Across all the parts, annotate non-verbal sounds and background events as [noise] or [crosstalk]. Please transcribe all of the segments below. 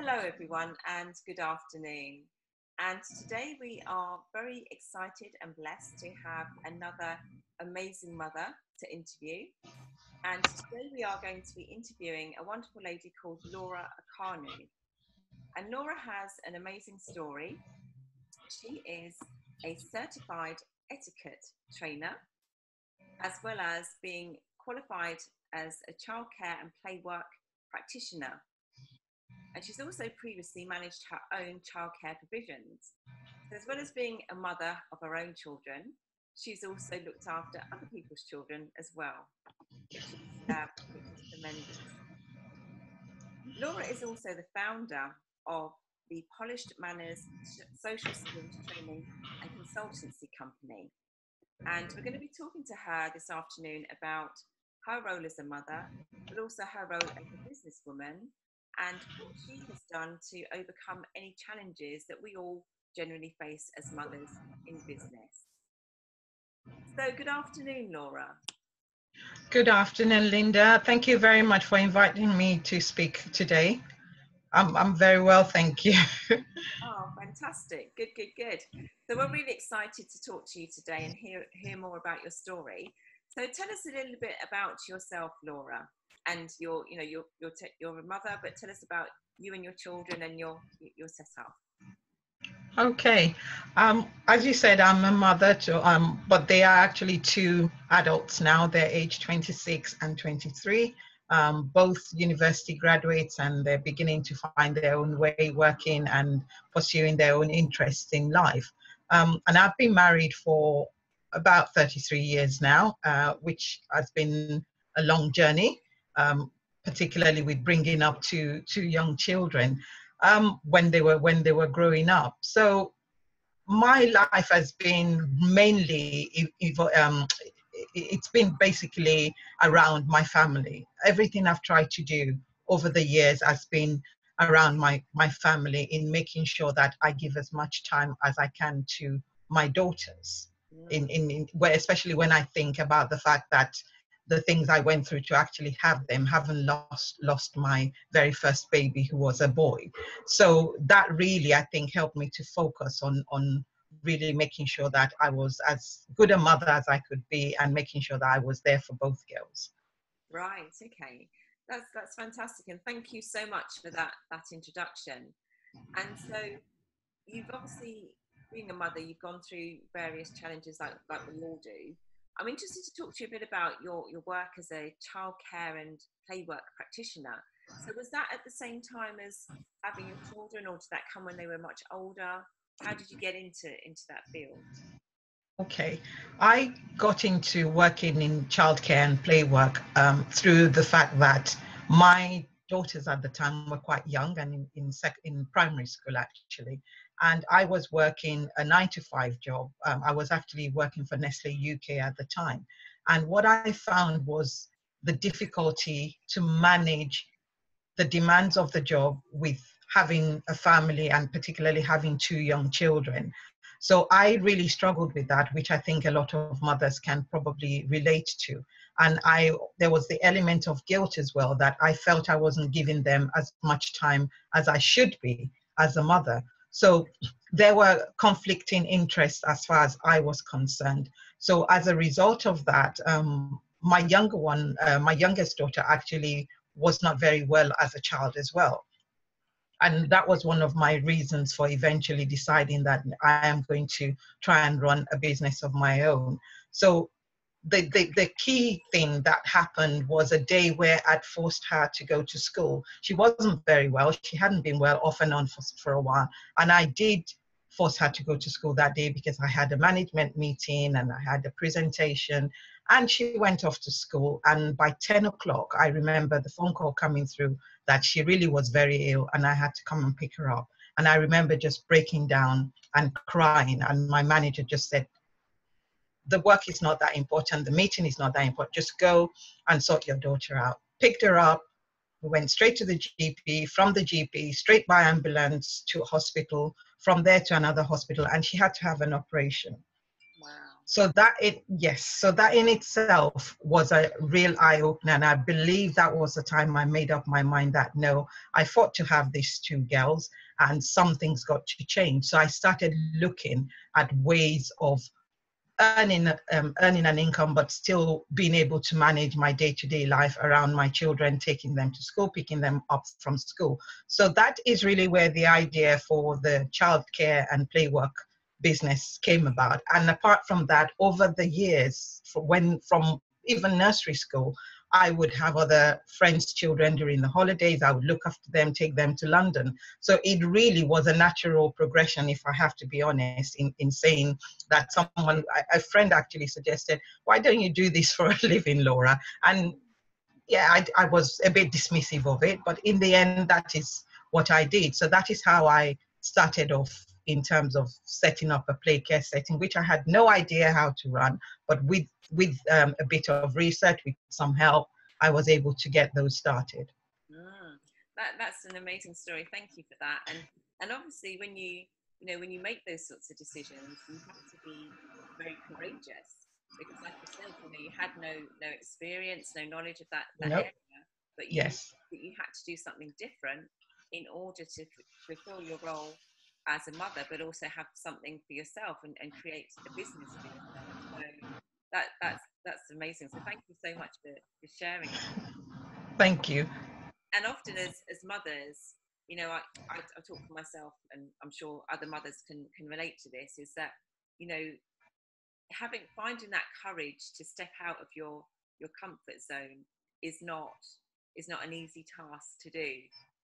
Hello, everyone, and good afternoon. And today we are very excited and blessed to have another amazing mother to interview. And today we are going to be interviewing a wonderful lady called Laura Akano. And Laura has an amazing story. She is a certified etiquette trainer, as well as being qualified as a childcare and play work practitioner. And she's also previously managed her own childcare provisions. So as well as being a mother of her own children, she's also looked after other people's children as well, which is, uh, which is tremendous. Laura is also the founder of the Polished Manners Social Skills Training and Consultancy Company. And we're going to be talking to her this afternoon about her role as a mother, but also her role as a businesswoman and what she has done to overcome any challenges that we all generally face as mothers in business. So, good afternoon, Laura. Good afternoon, Linda. Thank you very much for inviting me to speak today. I'm, I'm very well, thank you. [laughs] oh, fantastic. Good, good, good. So, we're really excited to talk to you today and hear, hear more about your story. So, tell us a little bit about yourself, Laura and you're you know you're you're, you're a mother but tell us about you and your children and your your setup. Okay. Um, as you said i'm a mother to um, but they are actually two adults now. They're age 26 and 23 um, both university graduates and they're beginning to find their own way working and pursuing their own interests in life. Um, and i've been married for about 33 years now uh, which has been a long journey um, particularly with bringing up two two young children um, when they were when they were growing up. So my life has been mainly um, it's been basically around my family. Everything I've tried to do over the years has been around my my family in making sure that I give as much time as I can to my daughters. In, in, in where especially when I think about the fact that the things I went through to actually have them, having lost lost my very first baby who was a boy. So that really I think helped me to focus on on really making sure that I was as good a mother as I could be and making sure that I was there for both girls. Right, okay. That's that's fantastic and thank you so much for that that introduction. And so you've obviously being a mother, you've gone through various challenges like like we all do. I'm interested to talk to you a bit about your, your work as a childcare and playwork practitioner. So was that at the same time as having your children or did that come when they were much older? How did you get into, into that field? Okay, I got into working in childcare and playwork um, through the fact that my daughters at the time were quite young and in, in, sec- in primary school actually and I was working a nine to five job. Um, I was actually working for Nestle UK at the time. And what I found was the difficulty to manage the demands of the job with having a family and particularly having two young children. So I really struggled with that, which I think a lot of mothers can probably relate to. And I there was the element of guilt as well that I felt I wasn't giving them as much time as I should be as a mother. So there were conflicting interests as far as I was concerned. So as a result of that, um, my younger one, uh, my youngest daughter, actually was not very well as a child as well. And that was one of my reasons for eventually deciding that I am going to try and run a business of my own. So the, the, the key thing that happened was a day where I'd forced her to go to school. She wasn't very well. She hadn't been well off and on for, for a while. And I did force her to go to school that day because I had a management meeting and I had a presentation. And she went off to school. And by 10 o'clock, I remember the phone call coming through that she really was very ill and I had to come and pick her up. And I remember just breaking down and crying. And my manager just said, the work is not that important, the meeting is not that important. Just go and sort your daughter out. Picked her up, we went straight to the GP, from the GP, straight by ambulance to hospital, from there to another hospital, and she had to have an operation. Wow. so that it yes so that in itself was a real eye-opener and i believe that was the time i made up my mind that no i fought to have these two girls and some things got to change so i started looking at ways of earning um, earning an income but still being able to manage my day-to-day life around my children taking them to school picking them up from school. So that is really where the idea for the childcare and play work business came about. And apart from that over the years from when from even nursery school I would have other friends' children during the holidays. I would look after them, take them to London. So it really was a natural progression, if I have to be honest, in, in saying that someone, a friend actually suggested, why don't you do this for [laughs] a living, Laura? And yeah, I, I was a bit dismissive of it, but in the end, that is what I did. So that is how I started off in terms of setting up a play care setting, which I had no idea how to run, but with with um, a bit of research, with some help, I was able to get those started. Mm, that, that's an amazing story. Thank you for that. And and obviously, when you you know when you make those sorts of decisions, you have to be very courageous because, like you said, you know you had no no experience, no knowledge of that, that nope. area, but you, yes, but you had to do something different in order to fulfill your role as a mother, but also have something for yourself and, and create a business for yourself. So that, that's, that's amazing. So thank you so much for, for sharing. Thank you. And often as, as mothers, you know, I, I, I talk for myself and I'm sure other mothers can, can relate to this is that, you know, having, finding that courage to step out of your, your comfort zone is not, is not an easy task to do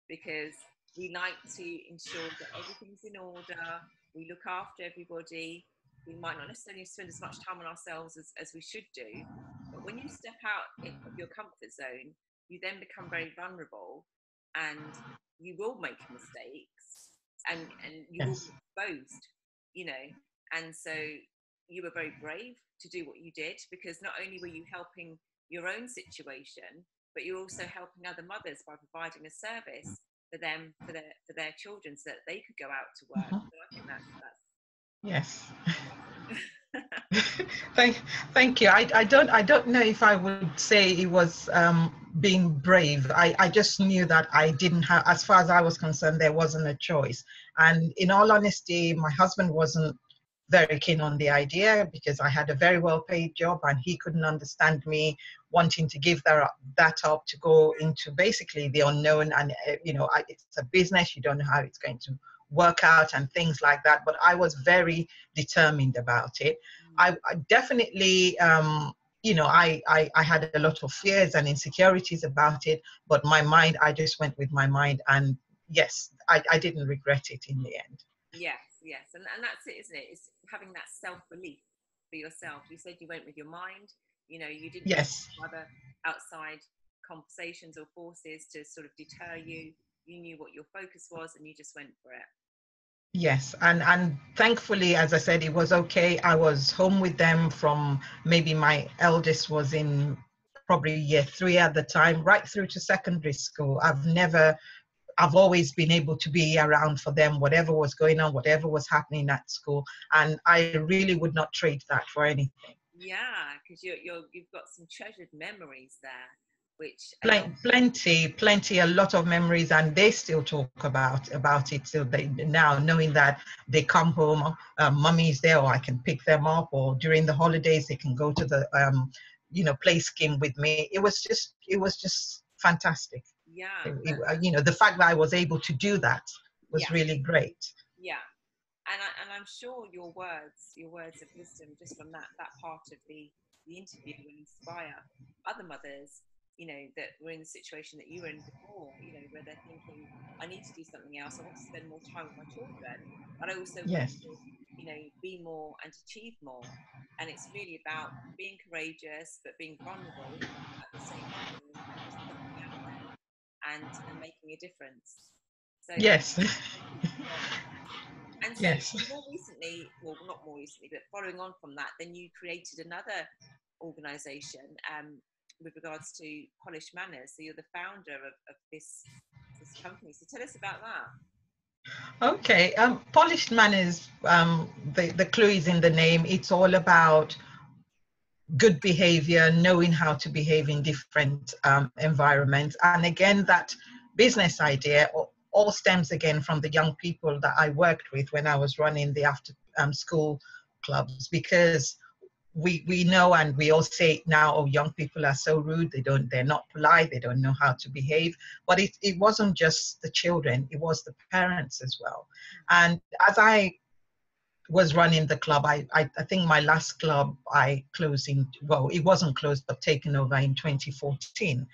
because we like to ensure that everything's in order. We look after everybody. We might not necessarily spend as much time on ourselves as, as we should do. But when you step out of your comfort zone, you then become very vulnerable and you will make mistakes and, and you yes. will be exposed, you know. And so you were very brave to do what you did because not only were you helping your own situation, but you're also helping other mothers by providing a service for them for their for their children so that they could go out to work. Mm-hmm. So I think that's, that's yes. [laughs] [laughs] thank, thank you. I, I don't I don't know if I would say it was um, being brave. I, I just knew that I didn't have, as far as I was concerned, there wasn't a choice. And in all honesty, my husband wasn't very keen on the idea because I had a very well paid job and he couldn't understand me wanting to give that up, that up to go into basically the unknown. And uh, you know it's a business you don't know how it's going to work out and things like that. But I was very determined about it. I, I definitely um, you know I, I I had a lot of fears and insecurities about it but my mind I just went with my mind and yes I, I didn't regret it in the end. Yes yes and, and that's it isn't it? It's having that self-belief for yourself. You said you went with your mind you know you didn't yes. other outside conversations or forces to sort of deter you. You knew what your focus was and you just went for it. Yes and and thankfully as i said it was okay. I was home with them from maybe my eldest was in probably year three at the time right through to secondary school. I've never I've always been able to be around for them, whatever was going on, whatever was happening at school. And I really would not trade that for anything. Yeah, because you're, you're, you've got some treasured memories there. Which, um, plenty, plenty, a lot of memories, and they still talk about about it till they now, knowing that they come home, uh, mummy's there, or I can pick them up, or during the holidays they can go to the, um, you know, play scheme with me. It was just, it was just fantastic yeah it, uh, you know the fact that i was able to do that was yeah. really great yeah and, I, and i'm sure your words your words of wisdom just from that that part of the the interview will inspire other mothers you know that were in the situation that you were in before you know where they're thinking i need to do something else i want to spend more time with my children but i also yes. want to you know be more and achieve more and it's really about being courageous but being vulnerable at the same time and, and making a difference. So yes. [laughs] and so yes. more recently, well, not more recently, but following on from that, then you created another organisation um, with regards to Polished Manners. So you're the founder of, of this this company. So tell us about that. Okay, um, polished manners. Um, the the clue is in the name. It's all about good behavior, knowing how to behave in different um, environments, and again, that business idea all stems again from the young people that I worked with when I was running the after um, school clubs because we we know and we all say now oh young people are so rude they don't they're not polite they don't know how to behave. But it, it wasn't just the children it was the parents as well. And as i was running the club I, I i think my last club i closed in well it wasn't closed but taken over in 2014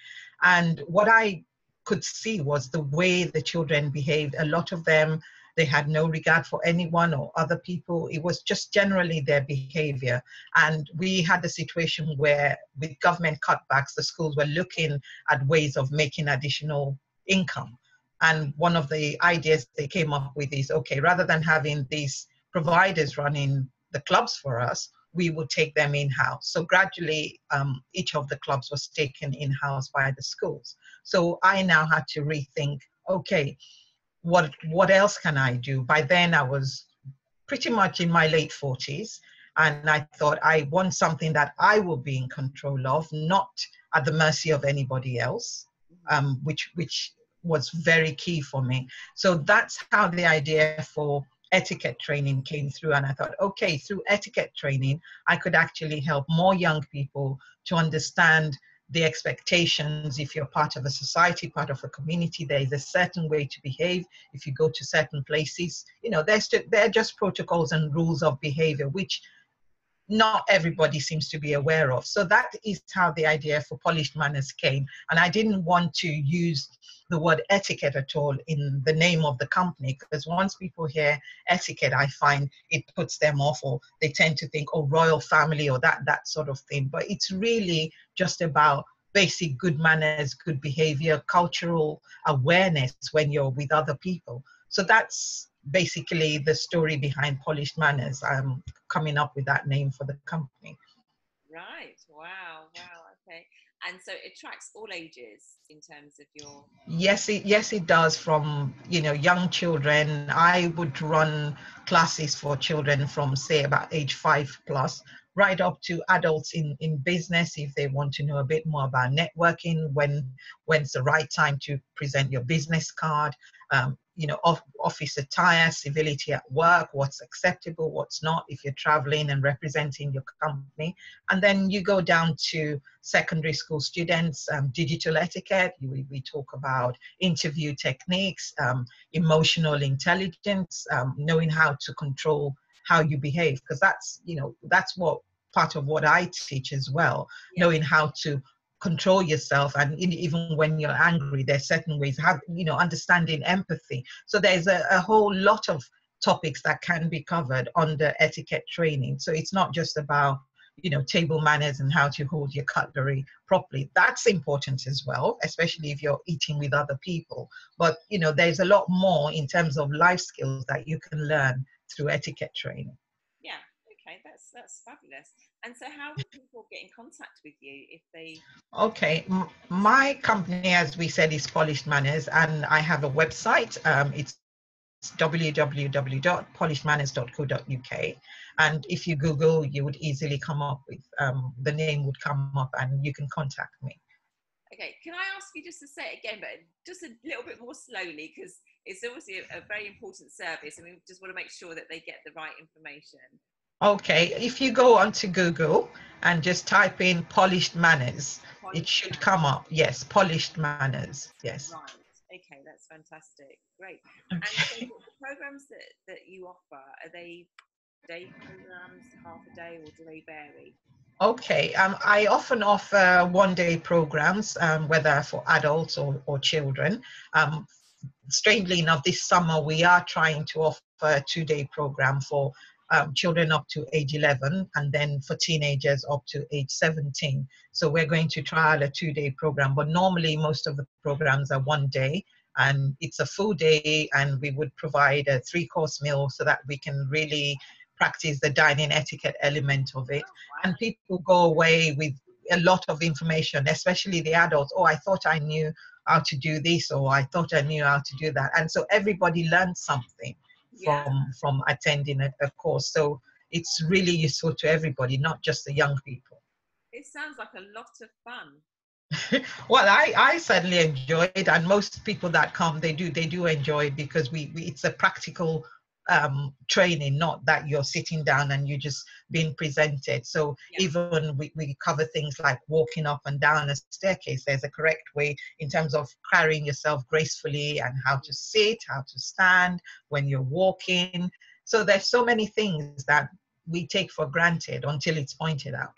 and what i could see was the way the children behaved a lot of them they had no regard for anyone or other people. It was just generally their behavior. And we had a situation where, with government cutbacks, the schools were looking at ways of making additional income. And one of the ideas they came up with is okay, rather than having these providers running the clubs for us, we would take them in house. So gradually, um, each of the clubs was taken in house by the schools. So I now had to rethink okay, what what else can I do? By then I was pretty much in my late 40s and I thought I want something that I will be in control of, not at the mercy of anybody else, um, which which was very key for me. So that's how the idea for etiquette training came through and i thought okay through etiquette training i could actually help more young people to understand the expectations. If you're part of a society part of a community there is a certain way to behave. If you go to certain places you know there's they're just protocols and rules of behavior which not everybody seems to be aware of. So that is how the idea for polished manners came. And I didn't want to use the word etiquette at all in the name of the company because once people hear etiquette, I find it puts them off or they tend to think, oh, royal family or that that sort of thing. But it's really just about basic good manners, good behavior, cultural awareness when you're with other people. So that's basically the story behind Polished Manners. I'm coming up with that name for the company. Right. Wow. Wow. Okay. And so it tracks all ages in terms of your. Yes, it yes it does. From you know young children, I would run classes for children from say about age five plus, right up to adults in, in business if they want to know a bit more about networking, when when's the right time to present your business card, um, you know, off, office attire, civility at work, what's acceptable, what's not if you're traveling and representing your company. And then you go down to secondary school students, um, digital etiquette, we, we talk about interview techniques, um, emotional intelligence, um, knowing how to control how you behave because that's you know that's what part of what I teach as well, yeah. knowing how to control yourself and even when you're angry there's certain ways have you know understanding empathy. So there's a, a whole lot of topics that can be covered under etiquette training. So it's not just about you know table manners and how to hold your cutlery properly. That's important as well especially if you're eating with other people. But you know there's a lot more in terms of life skills that you can learn through etiquette training. Yeah. Okay. That's that's fabulous and so, how do people get in contact with you if they? Okay, my company, as we said, is Polished Manners, and I have a website. Um, it's www.polishedmanners.co.uk and if you google you would easily come up with um, the name would come up and you can contact me okay can i ask you just to say it again but just a little bit more slowly because it's obviously a, a, very important service and we just want to make sure that they get the right information Okay, if you go onto Google and just type in polished manners, polished it should manners. come up. Yes, polished manners. Yes. Right. Okay, that's fantastic. Great. Okay. And so the [laughs] programs that, that you offer, are they day programs, half a day, or do they vary? Okay, um, I often offer one day programs, um, whether for adults or, or children. Um, strangely enough, this summer we are trying to offer a two day program for um, children up to age 11 and then for teenagers up to age 17. So we're going to trial a two day program, but normally most of the programs are one day and it's a full day and we would provide a three course meal so that we can really practice the dining etiquette element of it. And people go away with a lot of information, especially the adults. Oh, I thought I knew how to do this or I thought I knew how to do that. And so everybody learned something Yeah. from from attending a, a course. So it's really useful to everybody, not just the young people. It sounds like a lot of fun. [laughs] Well, I, I certainly enjoy it, and most people that come, they do they do enjoy it because we, we it's a practical um, training, not that you're sitting down and you're just being presented. So Yeah. even we, we cover things like walking up and down a staircase. There's a correct way in terms of carrying yourself gracefully and how to sit, how to stand when you're walking. So there's so many things that we take for granted until it's pointed out.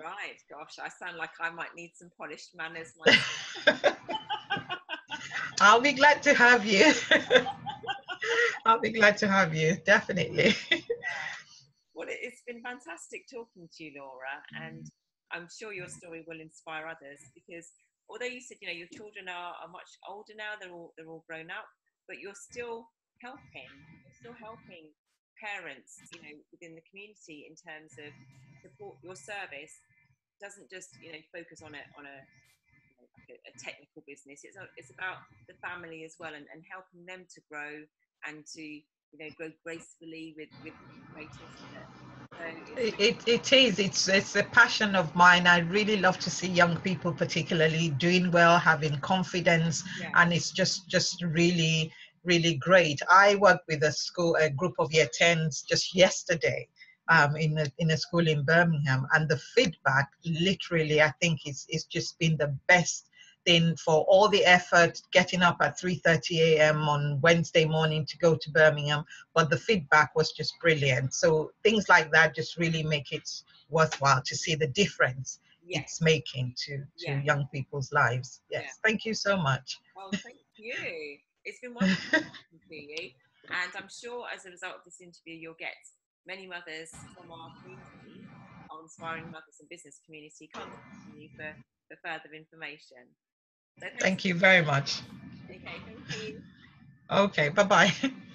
Right. Gosh, I sound like I might need some polished manners [laughs] myself. I'll be glad to have you. [laughs] I'll be glad to have you, definitely. [laughs] Well, it- it's been fantastic talking to you, Laura, mm. and I'm sure your story will inspire others because although you said you know your children are, are much older now, they're all they're all grown up, but you're still helping, you're still helping parents, you know, within the community in terms of support. Your service doesn't just you know focus on it on a you know, like a, a technical business. It's a, it's about the family as well and, and helping them to grow and to you know grow gracefully with with greatest. So It, it, it is. It's it's a passion of mine. I really love to see young people, particularly doing well, having confidence, yeah. and it's just just really really great. I worked with a school, a group of year tens just yesterday, um, in a in a school in Birmingham, and the feedback, literally, I think is is just been the best thing for all the effort getting up at 3:30 a.m. on Wednesday morning to go to Birmingham, but the feedback was just brilliant. So things like that just really make it worthwhile to see the difference yes. it's making to to Yeah. young people's lives. Yes, Yeah. thank you so much. Well, thank you. It's been wonderful [laughs] to you, and I'm sure as a result of this interview, you'll get many mothers from our community, our inspiring mothers and business community, contacting you for, for further information. Thank you very much. Okay, thank you. Okay, bye bye. [laughs]